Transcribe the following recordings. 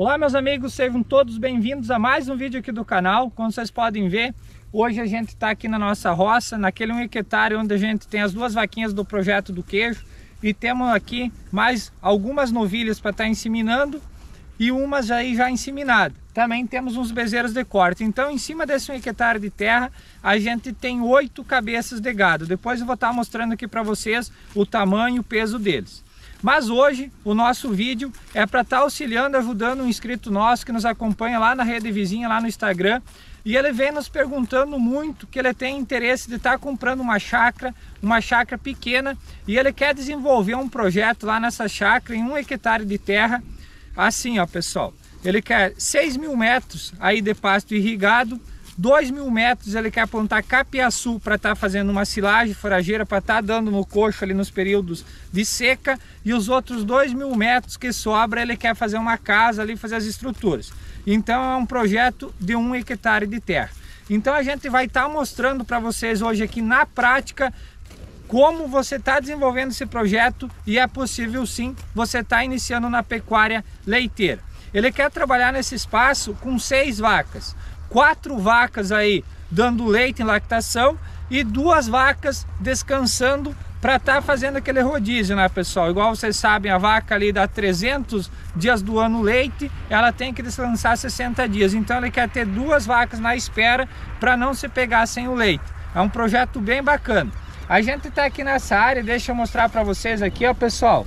Olá meus amigos, sejam todos bem-vindos a mais um vídeo aqui do canal. Como vocês podem ver, hoje a gente está aqui na nossa roça, naquele um hectare onde a gente tem as duas vaquinhas do projeto do queijo e temos aqui mais algumas novilhas para estar tá inseminando e umas aí já inseminadas. Também temos uns bezerros de corte. Então, em cima desse um hectare de terra, a gente tem oito cabeças de gado. Depois eu vou estar tá mostrando aqui para vocês o tamanho e o peso deles. Mas hoje o nosso vídeo é para estar tá auxiliando, ajudando um inscrito nosso que nos acompanha lá na rede vizinha, lá no Instagram. E ele vem nos perguntando muito que ele tem interesse de estar tá comprando uma chácara, uma chácara pequena, e ele quer desenvolver um projeto lá nessa chácara em um hectare de terra. Assim, ó pessoal, ele quer 6 mil metros aí de pasto irrigado, 2 mil metros ele quer plantar capiaçu para estar tá fazendo uma silagem forageira para estar tá dando no coxo ali nos períodos de seca e os outros 2 mil metros que sobra ele quer fazer uma casa ali, fazer as estruturas. Então é um projeto de um hectare de terra. Então a gente vai estar tá mostrando para vocês hoje aqui na prática como você está desenvolvendo esse projeto e é possível sim você estar tá iniciando na pecuária leiteira. Ele quer trabalhar nesse espaço com seis vacas quatro vacas aí dando leite em lactação e duas vacas descansando para estar tá fazendo aquele rodízio, né, pessoal? Igual vocês sabem, a vaca ali dá 300 dias do ano leite, ela tem que descansar 60 dias. Então ele quer ter duas vacas na espera para não se pegar sem o leite. É um projeto bem bacana. A gente está aqui nessa área, deixa eu mostrar para vocês aqui, ó, pessoal.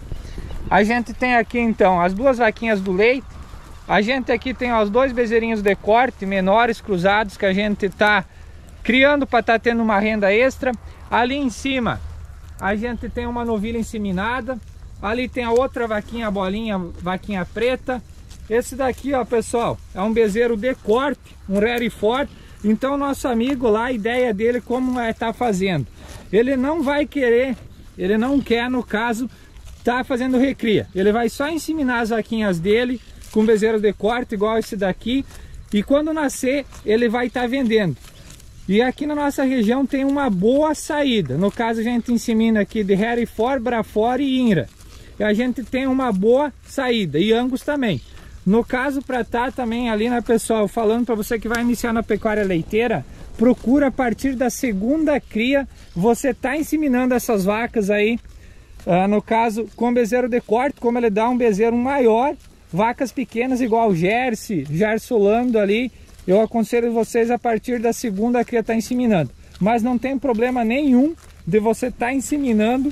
A gente tem aqui então as duas vaquinhas do leite a gente aqui tem os dois bezerrinhos de corte menores cruzados que a gente está criando para estar tá tendo uma renda extra. Ali em cima a gente tem uma novilha inseminada. Ali tem a outra vaquinha bolinha, vaquinha preta. Esse daqui, ó, pessoal, é um bezerro de corte, um rare forte. Então nosso amigo lá, a ideia dele como é tá fazendo. Ele não vai querer, ele não quer no caso tá fazendo recria. Ele vai só inseminar as vaquinhas dele com bezerro de corte igual esse daqui e quando nascer ele vai estar tá vendendo. E aqui na nossa região tem uma boa saída. No caso a gente insemina aqui de Hereford, Braford e Inra. E a gente tem uma boa saída e Angus também. No caso para estar tá também ali, né pessoal, falando para você que vai iniciar na pecuária leiteira, procura a partir da segunda cria, você tá inseminando essas vacas aí, uh, no caso com bezerro de corte, como ele dá um bezerro maior Vacas pequenas igual Jersey, Gersolando ali, eu aconselho vocês a partir da segunda estar tá inseminando. Mas não tem problema nenhum de você estar tá inseminando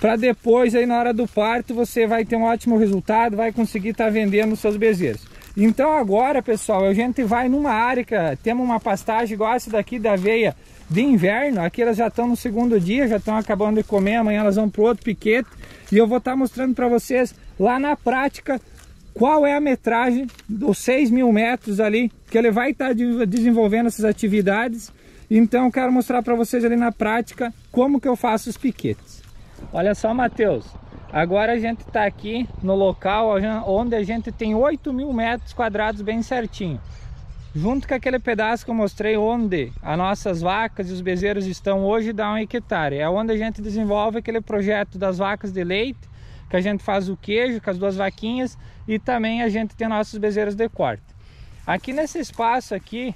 para depois aí na hora do parto você vai ter um ótimo resultado, vai conseguir estar tá vendendo seus bezerros. Então agora, pessoal, a gente vai numa área que temos uma pastagem igual essa daqui da aveia de inverno. Aqui elas já estão no segundo dia, já estão acabando de comer, amanhã elas vão para outro piquete. E eu vou estar mostrando para vocês lá na prática qual é a metragem dos 6 mil metros ali que ele vai estar tá desenvolvendo essas atividades. Então quero mostrar para vocês ali na prática como que eu faço os piquetes. Olha só, Matheus, agora a gente está aqui no local onde a gente tem 8 mil metros quadrados bem certinho. Junto com aquele pedaço que eu mostrei onde as nossas vacas e os bezerros estão hoje dá um hectare. É onde a gente desenvolve aquele projeto das vacas de leite que a gente faz o queijo com as duas vaquinhas e também a gente tem nossos bezerros de corte. Aqui nesse espaço aqui,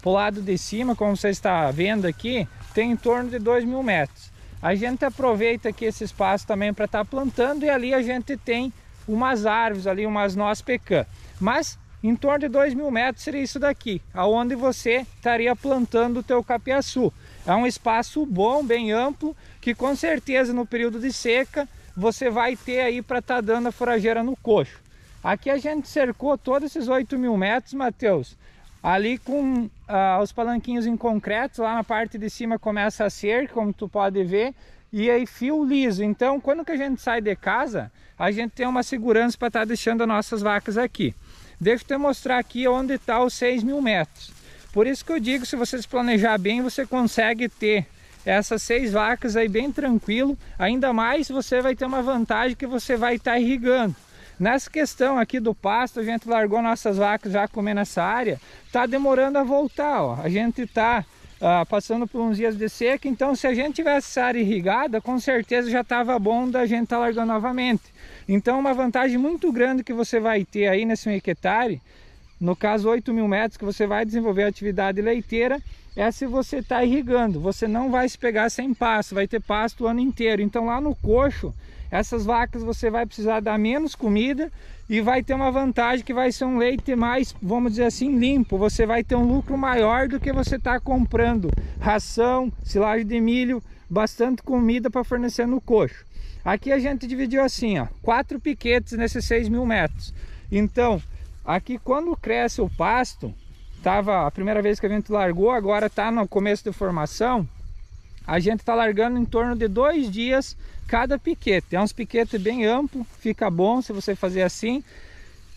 pro lado de cima, como você está vendo aqui, tem em torno de 2 mil metros. A gente aproveita aqui esse espaço também para estar tá plantando e ali a gente tem umas árvores ali, umas nós pecan. Mas em torno de 2 mil metros seria isso daqui, aonde você estaria plantando o teu capiaçu. É um espaço bom, bem amplo, que com certeza no período de seca você vai ter aí para estar tá dando a forageira no coxo. Aqui a gente cercou todos esses 8 mil metros, Matheus, ali com ah, os palanquinhos em concreto, lá na parte de cima começa a ser, como tu pode ver, e aí fio liso. Então, quando que a gente sai de casa, a gente tem uma segurança para estar tá deixando as nossas vacas aqui. Deixa eu te mostrar aqui onde está os 6 mil metros. Por isso que eu digo, se você se planejar bem, você consegue ter essas seis vacas aí bem tranquilo. Ainda mais você vai ter uma vantagem que você vai estar tá irrigando. Nessa questão aqui do pasto, a gente largou nossas vacas já comendo essa área, tá demorando a voltar, ó. A gente tá ah, passando por uns dias de seca, então se a gente tivesse essa área irrigada, com certeza já estava bom da gente estar tá largando novamente. Então uma vantagem muito grande que você vai ter aí nesse 1 hectare, no caso 8 mil metros que você vai desenvolver a atividade leiteira, é se você está irrigando, você não vai se pegar sem pasto, vai ter pasto o ano inteiro. Então lá no coxo, essas vacas você vai precisar dar menos comida e vai ter uma vantagem que vai ser um leite mais, vamos dizer assim, limpo. Você vai ter um lucro maior do que você está comprando ração, silagem de milho, bastante comida para fornecer no coxo. Aqui a gente dividiu assim, ó, quatro piquetes nesses 6 mil metros. Então, aqui quando cresce o pasto, tava a primeira vez que a gente largou, agora está no começo de formação, a gente está largando em torno de dois dias cada piquete. É uns piquete bem amplo, fica bom se você fazer assim.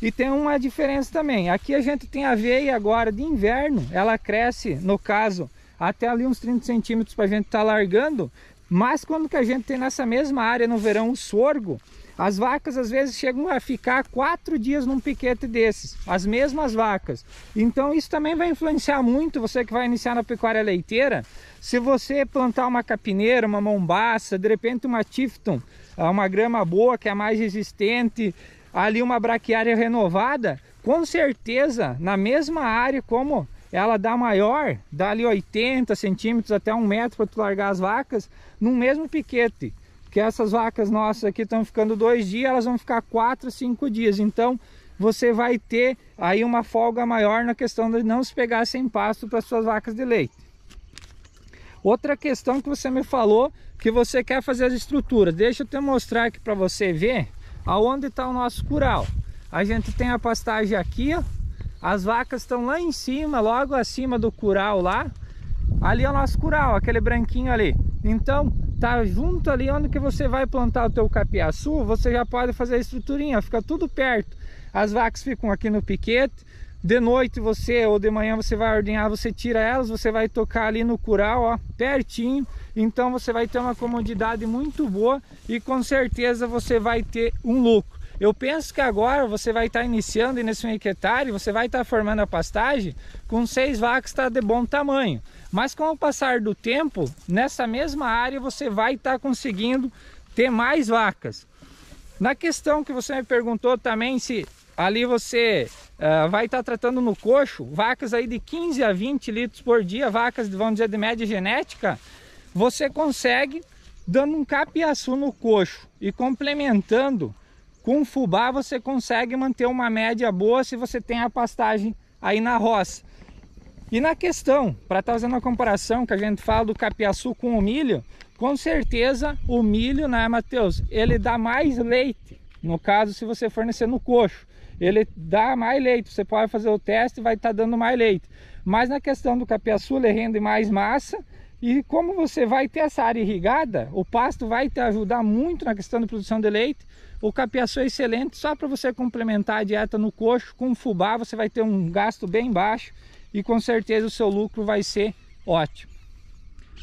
E tem uma diferença também. Aqui a gente tem aveia agora de inverno, ela cresce, no caso, até ali uns 30 centímetros para a gente estar tá largando. Mas quando que a gente tem nessa mesma área no verão o sorgo, as vacas às vezes chegam a ficar quatro dias num piquete desses, as mesmas vacas. Então isso também vai influenciar muito você que vai iniciar na pecuária leiteira. Se você plantar uma capineira, uma mombaça, de repente uma Tifton, ah, uma grama boa que é mais resistente, ali uma braquiária renovada, com certeza na mesma área como ela dá maior, dá ali 80 centímetros até um metro para tu largar as vacas, no mesmo piquete que essas vacas nossas aqui estão ficando dois dias, elas vão ficar quatro, cinco dias. Então você vai ter aí uma folga maior na questão de não se pegar sem pasto para suas vacas de leite. Outra questão que você me falou, que você quer fazer as estruturas. Deixa eu te mostrar aqui para você ver aonde está o nosso curral. A gente tem a pastagem aqui, ó. As vacas estão lá em cima, logo acima do curral lá. Ali é o nosso curral, aquele branquinho ali. Então, tá junto ali onde que você vai plantar o teu capiaçu, você já pode fazer a estruturinha, fica tudo perto. As vacas ficam aqui no piquete, de noite você ou de manhã você vai ordenhar, você tira elas, você vai tocar ali no curral, ó, pertinho. Então você vai ter uma comodidade muito boa e com certeza você vai ter um lucro. Eu penso que agora você vai estar iniciando nesse um hectare, você vai estar formando a pastagem com seis vacas está de bom tamanho. Mas com o passar do tempo, nessa mesma área você vai estar tá conseguindo ter mais vacas. Na questão que você me perguntou também se ali você uh, vai estar tá tratando no coxo, vacas aí de 15 a 20 litros por dia, vacas vamos dizer de média genética, você consegue dando um capiaçu no coxo e complementando com fubá você consegue manter uma média boa se você tem a pastagem aí na roça. E na questão, para estar tá fazendo a comparação que a gente fala do capiaçu com o milho, com certeza o milho, né, Matheus, ele dá mais leite. No caso, se você fornecer no coxo, ele dá mais leite. Você pode fazer o teste e vai estar tá dando mais leite. Mas na questão do capiaçu, ele rende mais massa. E como você vai ter essa área irrigada, o pasto vai te ajudar muito na questão de produção de leite. O capiaçu é excelente só para você complementar a dieta no coxo. Com fubá você vai ter um gasto bem baixo e com certeza o seu lucro vai ser ótimo.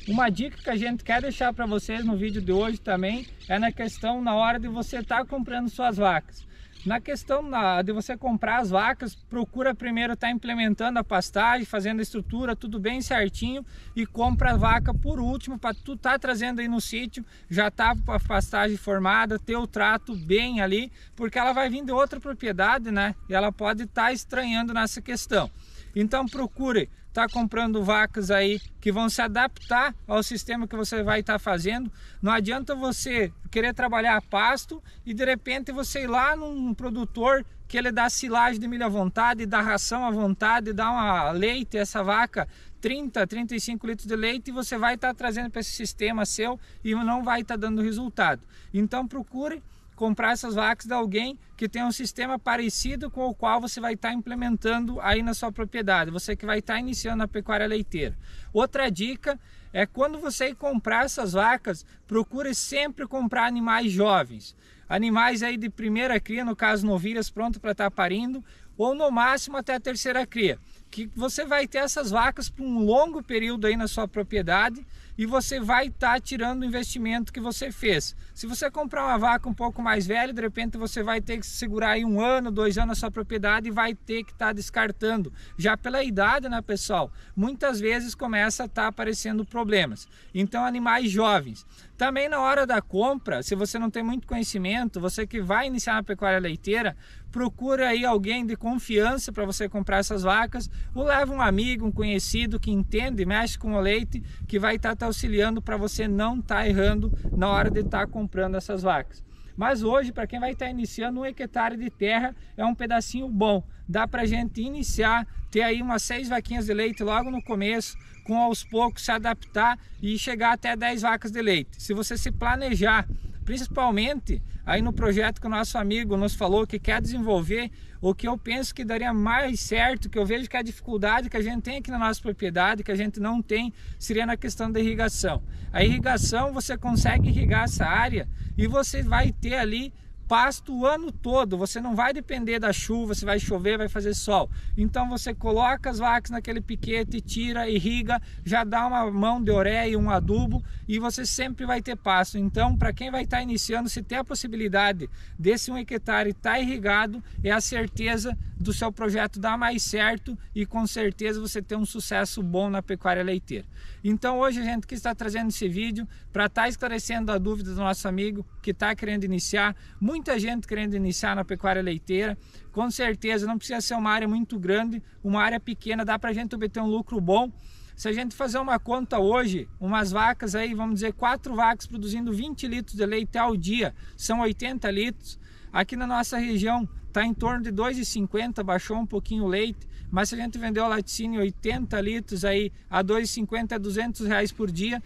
Uma dica que a gente quer deixar para vocês no vídeo de hoje também é na questão na hora de você estar tá comprando suas vacas. Na questão de você comprar as vacas, procura primeiro estar tá implementando a pastagem, fazendo a estrutura, tudo bem certinho e compra a vaca por último para tu tá trazendo aí no sítio, já tá a pastagem formada, ter o trato bem ali, porque ela vai vir de outra propriedade, né? E ela pode estar tá estranhando nessa questão. Então procure tá comprando vacas aí que vão se adaptar ao sistema que você vai estar tá fazendo. Não adianta você querer trabalhar pasto e de repente você ir lá num produtor que ele dá silagem de milho à vontade, dá ração à vontade, dá uma leite, essa vaca 30, 35 litros de leite e você vai estar tá trazendo para esse sistema seu e não vai estar tá dando resultado. Então procure comprar essas vacas de alguém que tem um sistema parecido com o qual você vai estar tá implementando aí na sua propriedade, você que vai estar tá iniciando a pecuária leiteira. Outra dica é quando você comprar essas vacas, procure sempre comprar animais jovens. Animais aí de primeira cria, no caso novilhas pronto para estar tá parindo, ou no máximo até a terceira cria. Que você vai ter essas vacas por um longo período aí na sua propriedade e você vai estar tá tirando o investimento que você fez. Se você comprar uma vaca um pouco mais velha, de repente você vai ter que segurar aí um ano, dois anos a sua propriedade e vai ter que estar tá descartando. Já pela idade, né, pessoal? Muitas vezes começa a estar tá aparecendo problemas. Então, animais jovens. Também na hora da compra, se você não tem muito conhecimento, você que vai iniciar na pecuária leiteira, procura aí alguém de confiança para você comprar essas vacas, ou leva um amigo, um conhecido que entende, mexe com o leite, que vai estar tá te auxiliando para você não estar tá errando na hora de estar tá comprando essas vacas. Mas hoje, para quem vai estar iniciando, um hectare de terra é um pedacinho bom. Dá para gente iniciar, ter aí umas seis vaquinhas de leite logo no começo, com aos poucos se adaptar e chegar até 10 vacas de leite. Se você se planejar Principalmente aí no projeto que o nosso amigo nos falou que quer desenvolver, o que eu penso que daria mais certo, que eu vejo que a dificuldade que a gente tem aqui na nossa propriedade, que a gente não tem, seria na questão da irrigação. A irrigação você consegue irrigar essa área e você vai ter ali pasto o ano todo, você não vai depender da chuva, se vai chover, vai fazer sol. Então você coloca as vacas naquele piquete, tira, irriga, já dá uma mão de oré um adubo e você sempre vai ter pasto. Então, para quem vai estar tá iniciando, se tem a possibilidade desse um hectare estar tá irrigado, é a certeza do seu projeto dar mais certo e com certeza você ter um sucesso bom na pecuária leiteira. Então hoje a gente que está trazendo esse vídeo para estar tá esclarecendo a dúvida do nosso amigo que está querendo iniciar, muita gente querendo iniciar na pecuária leiteira, com certeza não precisa ser uma área muito grande, uma área pequena dá para a gente obter um lucro bom. Se a gente fazer uma conta hoje, umas vacas aí, vamos dizer, quatro vacas produzindo 20 litros de leite ao dia, são 80 litros. Aqui na nossa região está em torno de 2,50, baixou um pouquinho o leite, mas se a gente vendeu o laticínio 80 litros aí a 2,50 a 200 reais por dia,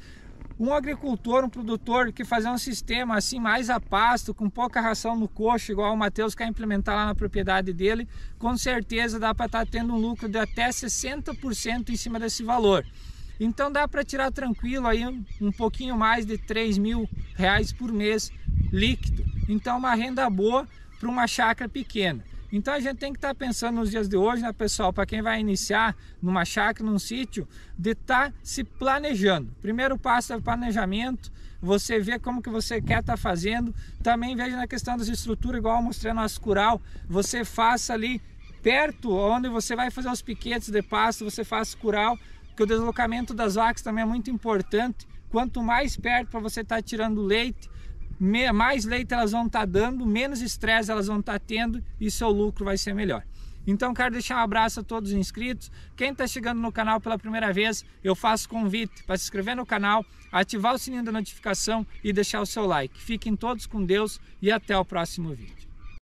um agricultor, um produtor que fazer um sistema assim mais a pasto, com pouca ração no coxo, igual o Matheus quer implementar lá na propriedade dele, com certeza dá para estar tá tendo um lucro de até 60% em cima desse valor. Então dá para tirar tranquilo aí um, um pouquinho mais de 3 mil reais por mês líquido. Então uma renda boa para uma chácara pequena. Então a gente tem que estar tá pensando nos dias de hoje, né, pessoal, para quem vai iniciar numa chácara, num sítio, de estar tá se planejando. Primeiro passo é o planejamento, você vê como que você quer estar tá fazendo. Também veja na questão das estruturas, igual eu mostrei no nosso cural, você faça ali perto onde você vai fazer os piquetes de pasto, você faça cural, que o deslocamento das vacas também é muito importante. Quanto mais perto para você estar tá tirando leite, mais leite elas vão estar tá dando, menos estresse elas vão estar tá tendo e seu lucro vai ser melhor. Então quero deixar um abraço a todos os inscritos. Quem está chegando no canal pela primeira vez, eu faço convite para se inscrever no canal, ativar o sininho da notificação e deixar o seu like. Fiquem todos com Deus e até o próximo vídeo.